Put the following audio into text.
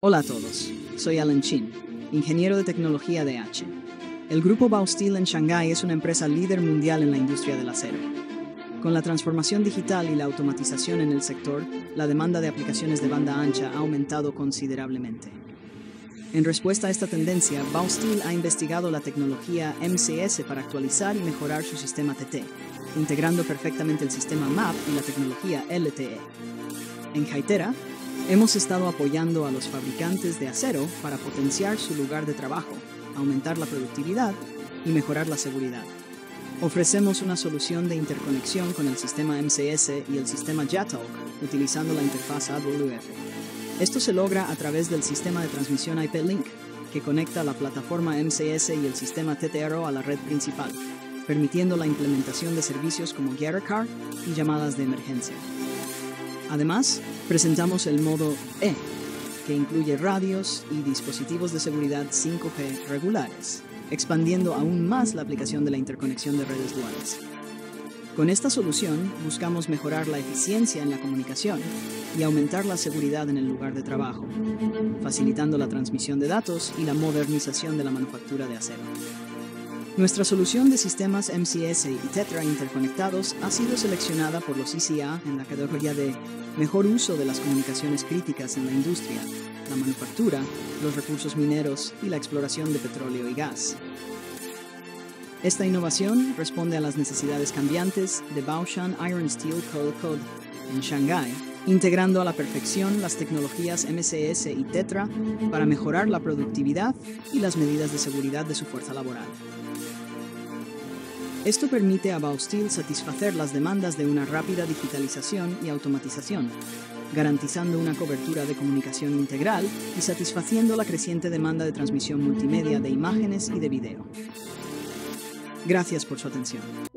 Hola a todos, soy Alan Chin, ingeniero de tecnología de H. El grupo Baosteel en Shanghái es una empresa líder mundial en la industria del acero. Con la transformación digital y la automatización en el sector, la demanda de aplicaciones de banda ancha ha aumentado considerablemente. En respuesta a esta tendencia, Baosteel ha investigado la tecnología MCS para actualizar y mejorar su sistema TT, integrando perfectamente el sistema MAP y la tecnología LTE. En Haitera, Hemos estado apoyando a los fabricantes de acero para potenciar su lugar de trabajo, aumentar la productividad y mejorar la seguridad. Ofrecemos una solución de interconexión con el sistema MCS y el sistema JATALK utilizando la interfaz AWF. Esto se logra a través del sistema de transmisión IP-Link, que conecta la plataforma MCS y el sistema TTRO a la red principal, permitiendo la implementación de servicios como Car y llamadas de emergencia. Además, presentamos el modo E, que incluye radios y dispositivos de seguridad 5G regulares, expandiendo aún más la aplicación de la interconexión de redes duales. Con esta solución buscamos mejorar la eficiencia en la comunicación y aumentar la seguridad en el lugar de trabajo, facilitando la transmisión de datos y la modernización de la manufactura de acero. Nuestra solución de sistemas MCS y Tetra interconectados ha sido seleccionada por los ICA en la categoría de Mejor uso de las comunicaciones críticas en la industria, la manufactura, los recursos mineros y la exploración de petróleo y gas. Esta innovación responde a las necesidades cambiantes de Baoshan Iron Steel Coal Code en Shanghái, integrando a la perfección las tecnologías MCS y Tetra para mejorar la productividad y las medidas de seguridad de su fuerza laboral. Esto permite a Baosteel satisfacer las demandas de una rápida digitalización y automatización, garantizando una cobertura de comunicación integral y satisfaciendo la creciente demanda de transmisión multimedia de imágenes y de video. Gracias por su atención.